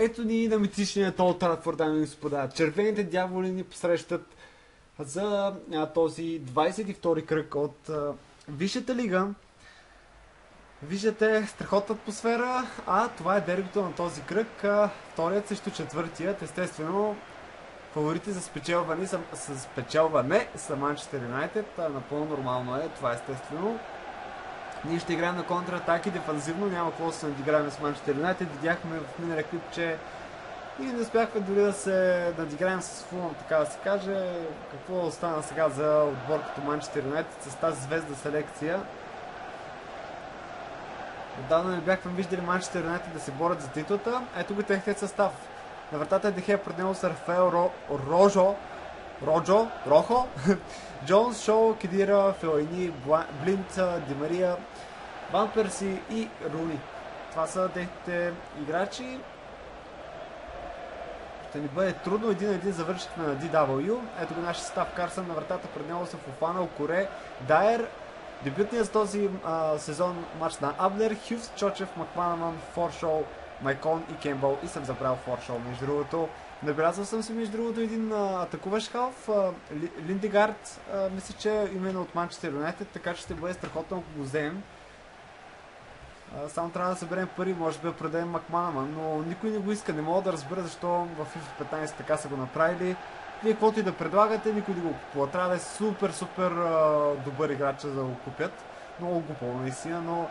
ето ни на митичния Тол Тратфорд, дами и господа. Червените дяволи ни посрещат за а, този 22 кръг от а, Висшата лига. Виждате страхотна атмосфера, а това е дербито на този кръг. А, вторият срещу четвъртият. Естествено, фаворити за спечелване са, са спечелване са Манчестър Юнайтед. Напълно нормално е, това естествено. Ние ще играем на контратаки дефанзивно, няма какво да се надиграем с Манчестър Юнайтед. Видяхме в миналия клип, че и не успяхме дори да се надиграем с Фулъм, така да се каже. Какво остана сега за отбор като Манчестър Юнайтед с тази звезда селекция? Отдавна не бяхме виждали Манчестър Юнайтед да се борят за титлата. Ето го техният състав. На вратата е Дехе пред него с Рафаел Ро... Рожо, Роджо, Рохо, Джонс, Шоу, Кедира, Фелайни, Блинт, Димария, Ван Перси и Руни. Това са техните играчи. Ще ни бъде трудно. Един един завършихме на DW. Ето го нашия състав Карсън на вратата пред него са Фофана, Коре, Дайер, Дебютният с този а, сезон матч на Аблер, Хювс, Чочев, Макманаман, Форшоу, Майкон и Кембъл и съм забрал Форшоу. Между другото, набелязал съм си между другото един а, атакуващ халф. А, Линдегард, а, мисля, че именно от Манчестър Юнайтед, така че ще бъде страхотно, ако го вземем. Само трябва да съберем пари, може би да продадем Макманаман, но никой не го иска. Не мога да разбера защо в FIFA 15 така са го направили. Вие каквото и да предлагате, никой да го купува. Трябва да е супер, супер а, добър играч за да го купят. Много глупо, наистина, но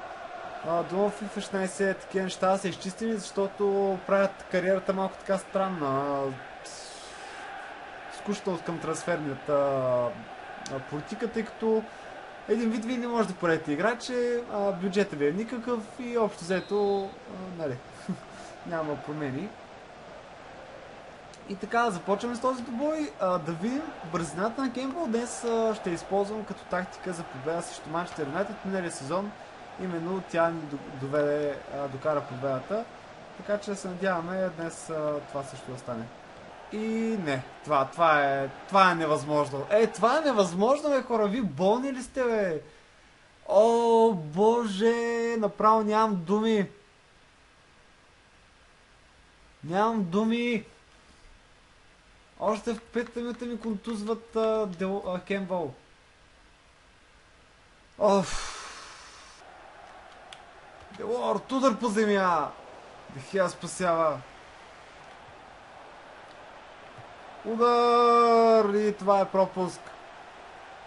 до FIFA 16 такива неща са изчистени, защото правят кариерата малко така странна. Скучно към трансферната политика, тъй като един вид вие не може да поредите играчи, а бюджета ви е никакъв и общо взето, нали, няма промени. И така, започваме с този добой. А, да видим бързината на Кембъл. Днес а, ще използвам като тактика за победа срещу Манчестър Юнайтед миналия сезон. Именно тя ни доведе, докара победата. Така че се надяваме днес това също да стане. И не, това, това, е, това е невъзможно. Е, това е невъзможно, бе, хора. Ви болни ли сте, бе? О, боже, направо нямам думи. Нямам думи. Още в петата минута ми контузват а, Дел, а, Кембъл. Оф. Делорд, удар по земя. Дехия спасява. Удар! И това е пропуск.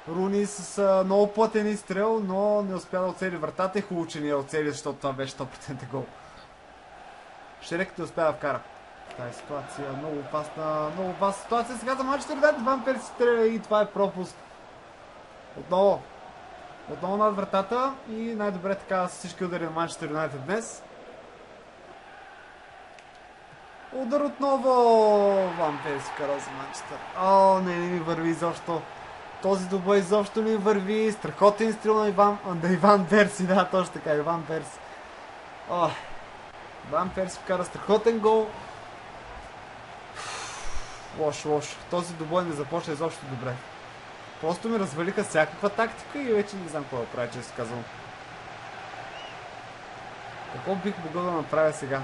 Руни с много платен изстрел, но не успя да оцели вратата и хубаво, че не я оцели, защото това беше 100% гол. Шерек не успя да вкара. Тази ситуация е много опасна, много опасна ситуация. Сега за Манчестър Юнайтед Ван Перси стреля и това е пропуск. Отново. Отново над вратата и най-добре така с всички удари на Манчестър Юнайтед днес. Удар отново! Ван Перси кара за Манчестър. О, не, не ми върви изобщо. Този добой изобщо не върви. Страхотен стрел на Иван, на Иван Перси. Да, точно така, Иван Перси. О, Иван Перси вкара страхотен гол. Лош, лош. Този добой не започна изобщо добре. Просто ми развалиха всякаква тактика и вече не знам какво да правя, често казвам. Какво бих могъл да направя сега?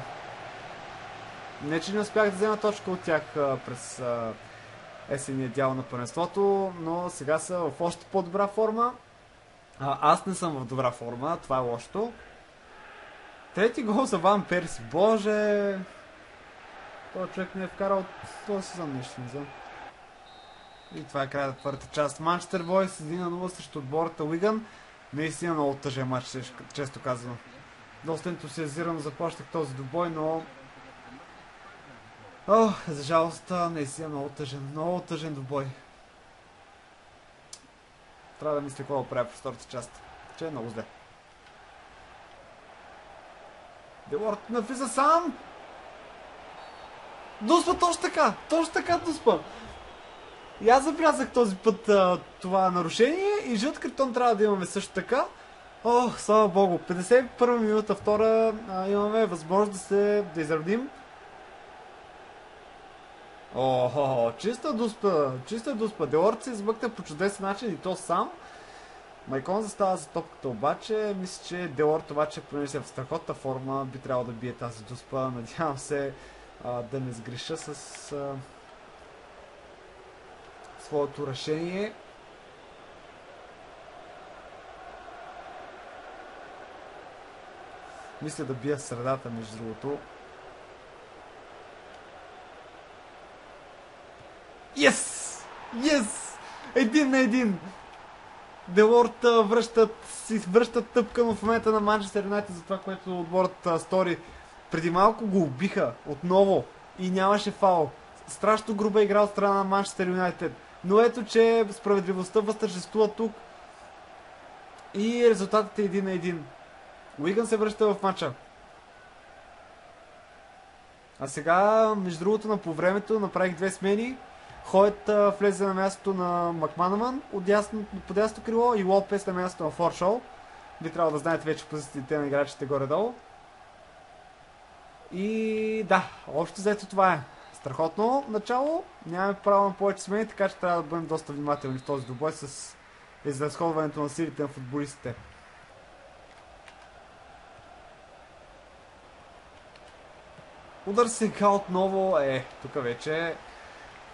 Не, че не успях да взема точка от тях през есения дял на първенството, но сега са в още по-добра форма. А, аз не съм в добра форма, това е лошото. Трети гол за Ван Перси. Боже! Той човек не е вкарал този сезон нещо, не знам. И това е края на първата част. Манчестър Бой с 1 на 0 срещу отбората Уиган. Наистина много тъжен матч, често казано. Доста ентусиазирано започнах този добой, но... О, за жалост, наистина много тъжен, много тъжен добой. Трябва да мисля какво да правя в втората част. Че е много зле. Делорд навлиза сам! Дуспа точно така! Точно така дуспа! И аз забелязах този път а, това нарушение и жълт картон трябва да имаме също така. О, слава богу, 51 минута, втора а, имаме възможност да се да изравним. О, чиста дуспа, чиста дуспа. Делорд се измъкна по чудесен начин и то сам. Майкон застава за топката обаче. Мисля, че Делорд обаче, понеже е в страхотна форма, би трябвало да бие тази дуспа. Надявам се а, да не сгреша с а, своето решение. Мисля да бия средата, между другото. Yes! Yes! Един на един! Делорт връщат, си връщат тъпкано в момента на Манчестър Юнайтед за това, което отборът стори. Преди малко го убиха отново и нямаше фал. Страшно груба игра от страна на Манчестър Юнайтед. Но ето, че справедливостта възтържествува тук. И резултатът е един на един. Уигън се връща в матча. А сега, между другото, на по времето направих две смени. Хоят влезе на мястото на Макманаман дясно, по дясното крило и Лопес на мястото на Форшоу. Би трябвало да знаете вече позициите на играчите горе-долу. И да, общо взето това е. Страхотно начало. Нямаме право на повече смени, така че трябва да бъдем доста внимателни в този добой с изразходването на силите на футболистите. Удар сега отново. Е, тук вече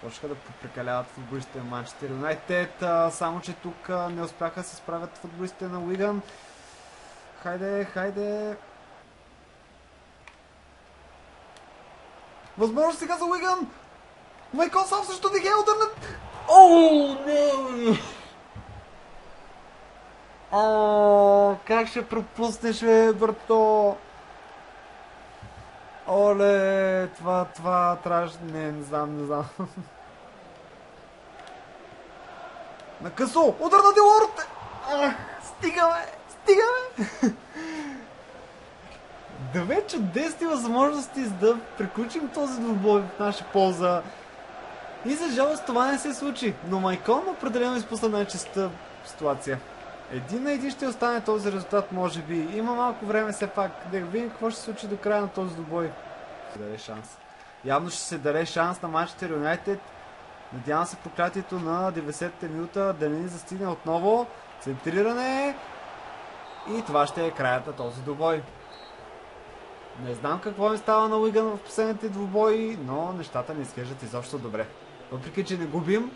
почнаха да попрекаляват футболистите на Манчестър Юнайтед. Само, че тук не успяха да се справят футболистите на Уиган. Хайде, хайде. Възможно сега за Уиган! Майкон сам също Дегея ударна... Оу, не! О, как ще пропуснеш, бе, брато? Оле, това, това трябваше... Не, не знам, не знам. На късо! Удар на Делорт! Стига, бе! Стига, бе! Две чудесни възможности да приключим този двубой в наша полза. И за жалост това не се случи, но Майкон определено изпусна най-честа ситуация. Един на един ще остане този резултат, може би. Има малко време все пак. Да видим какво ще се случи до края на този добой. Ще даде шанс. Явно ще се даде шанс на Манчестър Юнайтед. Надявам се проклятието на 90-та минута да не ни застигне отново. Центриране. И това ще е краят на този добой. Не знам какво ми става на Уиган в последните двубои, но нещата не изглеждат изобщо добре. Въпреки, че не губим,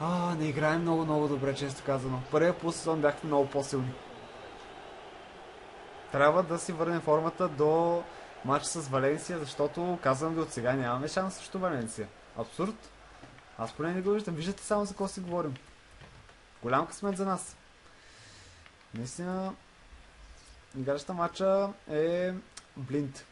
а, не играем много, много добре, често казано. Първия полусезон бяхме много по-силни. Трябва да си върнем формата до матча с Валенсия, защото казвам ви от сега нямаме шанс срещу Валенсия. Абсурд. Аз поне не го виждам. Виждате само за какво си говорим. Голям късмет за нас. Наистина, играчата матча е Блинт.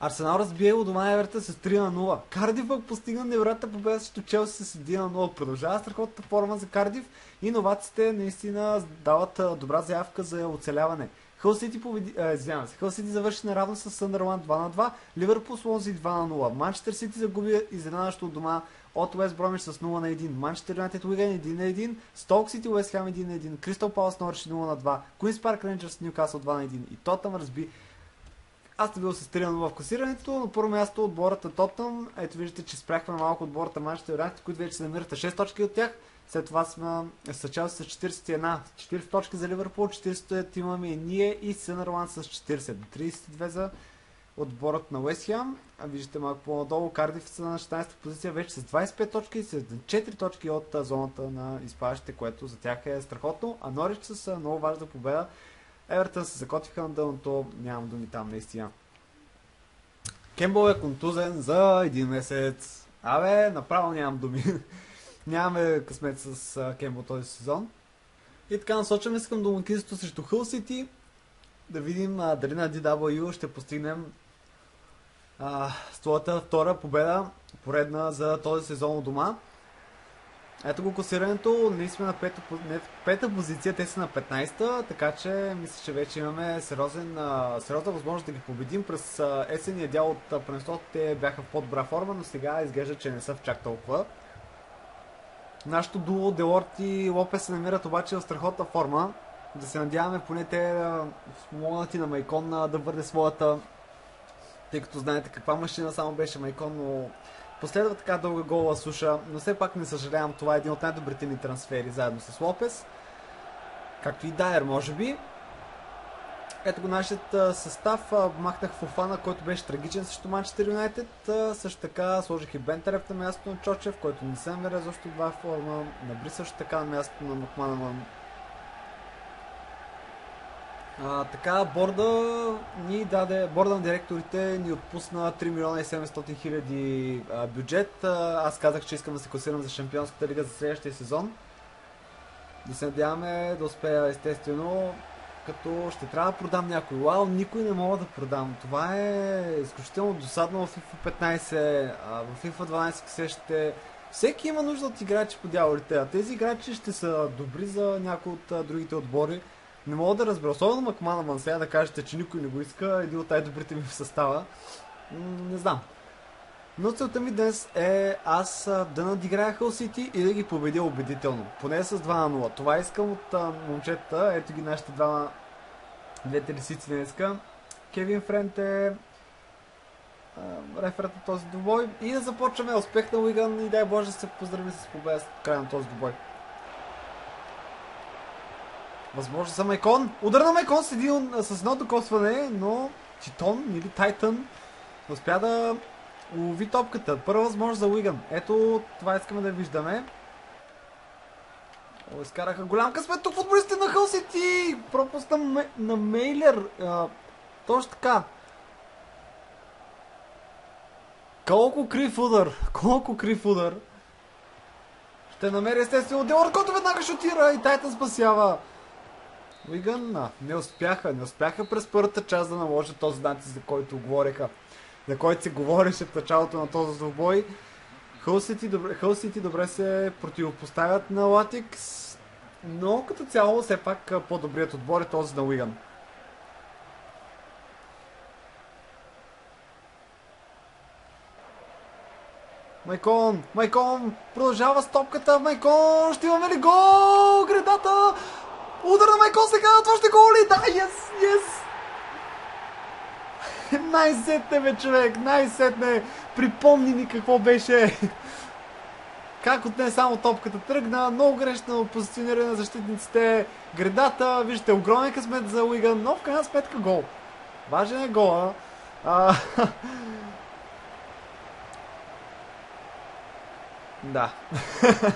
Арсенал разбие у дома Еверта с 3 на 0. Кардив пък постигна невероятна победа срещу Челси с 1 на 0. Продължава страхотната форма за Кардив и новаците наистина дават добра заявка за оцеляване. Хъл Сити победи... извинявам се. Хъл Сити завърши наравно с Съндърланд 2 на 2. Ливърпул с Лонзи 2 на 0. Манчестър Сити загуби изненадващо от дома от Уест Бромиш с 0 на 1. Манчестър Юнайтед Уиган 1 на 1. Столк Сити Уест Хам 1 на 1. Кристал Палас Норвич 0 на 2. Куинс Парк Рейнджърс Ньюкасъл 2 на 1. И Тотъм разби аз бил се стрина в класирането. На първо място отбората Тотъм. Ето виждате, че спряхме малко отбората Манчестър Юнайтед, които вече се намират 6 точки от тях. След това сме съчали с 41. 40 точки за Ливърпул, 40 имаме и ние и Сънърланд с 40. 32 за отборът на Уестхем. Виждате малко по-надолу, Кардиф са на 16 позиция вече с 25 точки и с 4 точки от зоната на изпадащите, което за тях е страхотно. А Норич с много важна победа. Евертън се закотиха на дъното, нямам думи там наистина. Кембъл е контузен за един месец. Абе, направо нямам думи. Нямаме късмет с Кембъл този сезон. И така насочваме се към домакинството срещу Хъл Сити. Да видим а, дали на DW ще постигнем а, своята втора победа, поредна за този сезон от дома. Ето го класирането, ние сме на пета, не, пета позиция, те са на 15-та, така че мисля, че вече имаме сериозен, сериозна възможност да ги победим. През есения дял от пренестото те бяха в по-добра форма, но сега изглежда, че не са в чак толкова. Нашото дуо Делорт и Лопес се намират обаче в страхотна форма. Да се надяваме поне те да помогнат и на Майкон да върне своята, тъй като знаете каква машина само беше Майкон, но Последва така дълга гола суша, но все пак не съжалявам, това е един от най-добрите ни трансфери заедно с Лопес. Както и Дайер, може би. Ето го нашият състав. Махнах Фофана, който беше трагичен срещу Манчестър Юнайтед. Също така сложих и Бентерев на мястото на Чочев, който не се намеря защо два форма. Набри също така на мястото на Макманаман. А, така, борда ни даде, борда на директорите ни отпусна 3 милиона и 700 хиляди бюджет. Аз казах, че искам да се класирам за Шампионската лига за следващия сезон. Да се надяваме да успея естествено като ще трябва да продам някой. Вау, никой не мога да продам. Това е изключително досадно в FIFA 15, а в FIFA 12 се ще... Всеки има нужда от играчи по дяволите, а тези играчи ще са добри за някои от другите отбори. Не мога да разбера, особено Макмана сега да кажете, че никой не го иска, един от най-добрите ми в състава. не знам. Но целта ми днес е аз да надиграя Хъл Сити и да ги победя убедително. Поне с 2 на 0. Това искам от момчета. Ето ги нашите двама двете лисици днеска. Кевин Френт е реферът на този двубой. И да започваме успех на Уиган и дай Боже да се поздрави с победа в края на този двубой. Възможно за Майкон. Удар на Майкон с, един, с едно докосване, но Титон или Тайтън успя да лови топката. Първа възможност за Уиган. Ето това искаме да виждаме. О, изкараха голям късмет тук футболистите на Хъл Сити. На, Мейлер. А, точно така. Колко крив удар. Колко крив удар. Ще намери естествено Делор, който веднага шутира и Тайтън спасява. Уиган не успяха, не успяха през първата част да наложат този натиск, за който говореха, за който се говореше в началото на този двубой. Хъл Сити добре, добре се противопоставят на Латикс, но като цяло все пак по-добрият отбор е този на Уиган. Майкон, Майкон, продължава стопката, Майкон, ще имаме ли гол? Гредата, удар на Майкон сега, това ще гол ли? Да, yes, yes! най-сетне, бе, човек, най-сетне. Припомни ни какво беше. Как отне само топката тръгна, много грешно позициониране на защитниците, гредата, виждате, огромен късмет за Уиган, но в крайна сметка гол. Важен е гола. А... да.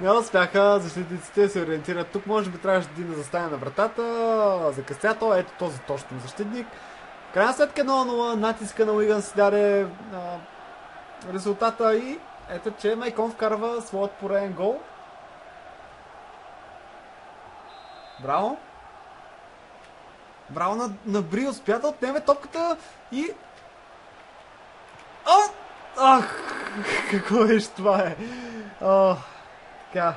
Не успяха защитниците се ориентират. Тук може би трябваше да да застане на вратата. Закъсня то. Ето този точно защитник. Крайна сметка 0-0, натиска на Уиган си даде а, резултата и ето, че Майкон вкарва своят пореден гол. Браво! Браво на, на Бри, успя да отнеме топката и... О! Ах! Какво беше това е? О, така.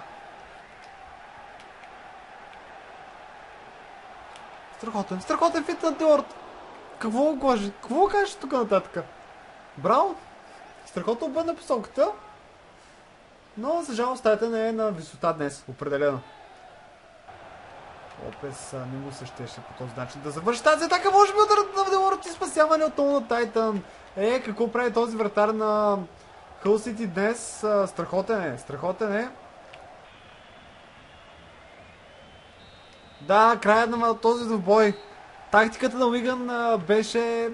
Страхотен, страхотен фит на Деорт! Какво кажеш? Какво кажеш тук нататък? Браво! Страхотно обърна посоката. Но, за жалост, стаята не е на висота днес, определено. Лопес не му се щеше по този начин да завърши тази атака. Може би ударът на Делорът и спасяване отново на Тайтън. Е, какво прави този вратар на Хъл Сити днес? Страхотен е, страхотен е. Да, краят на този двубой. Тактиката на Уиган беше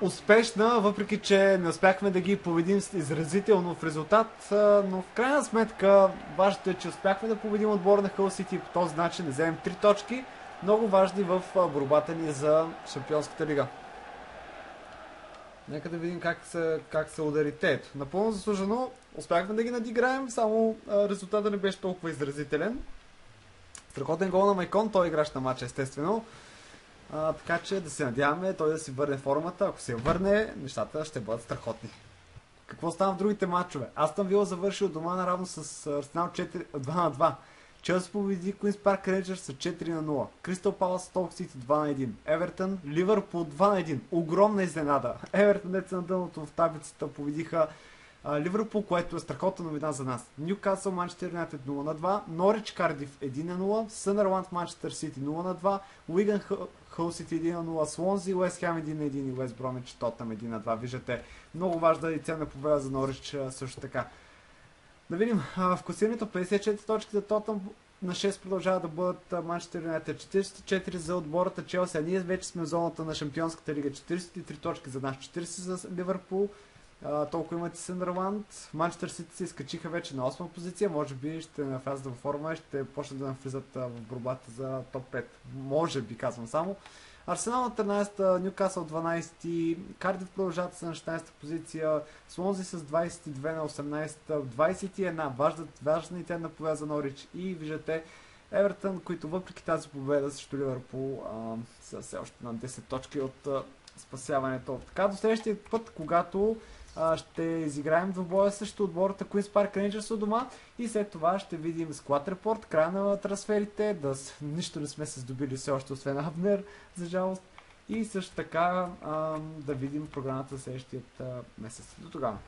успешна, въпреки че не успяхме да ги победим изразително в резултат, но в крайна сметка важното е, че успяхме да победим отбора на Хъл Сити и по този начин да вземем три точки, много важни в борбата ни за Шампионската лига. Нека да видим как се, как се ударите. Ето, напълно заслужено успяхме да ги надиграем, само резултатът не беше толкова изразителен. Страхотен гол на Майкон, той играч на матча, естествено. А, така че да се надяваме той да си върне формата. Ако се върне, нещата ще бъдат страхотни. Какво става в другите матчове? Астън Вила завършил дома наравно с Арсенал 4, 2 на 2. Челси победи Куинс Парк Рейнджърс с 4 на 0. Кристал Палас Сток Сити 2 на 1. Евертън Ливърпул 2 на 1. Огромна изненада. Евертън деца на дъното в таблицата победиха Ливърпул, което е страхотна новина за нас. Ньюкасъл, Манчестър Юнайтед 0 на 2, Норич Кардив 1 на 0, Сънърланд, Манчестър Сити 0 на 2, Уиган Хъл Сити 1 на 0, Слонзи, Уест Хем 1 на 1 и Уест Бромич Тотнам 1 на 2. Виждате, много важна и ценна победа за Норич също така. Да видим, в класирането 54 точки за Тотнам, на 6 продължава да бъдат Манчестър Юнайтед 44 за отбората Челси, а ние вече сме в зоната на Шампионската лига 43 точки за нас, 40 за Ливърпул, толкова имат и Съндърланд. Манчестър Сити се изкачиха вече на 8 позиция, може би ще навлязат в форма и ще почнат да навлизат в борбата за топ 5. Може би, казвам само. Арсенал на 13-та, Ньюкасъл 12-ти, Кардив продължават са на 16-та позиция, Слонзи с 22 на 18-та, 21, важна, важна и тя победа за Норич и виждате Евертън, които въпреки тази победа срещу Ливърпул са все още на 10 точки от а, спасяването. Така до следващия път, когато а, ще изиграем двобоя срещу отбората Queen's Park Rangers от дома и след това ще видим склад репорт, края на трансферите, да нищо не сме се здобили все още, освен Абнер, за жалост. И също така а, да видим програмата за следващият месец. До тогава.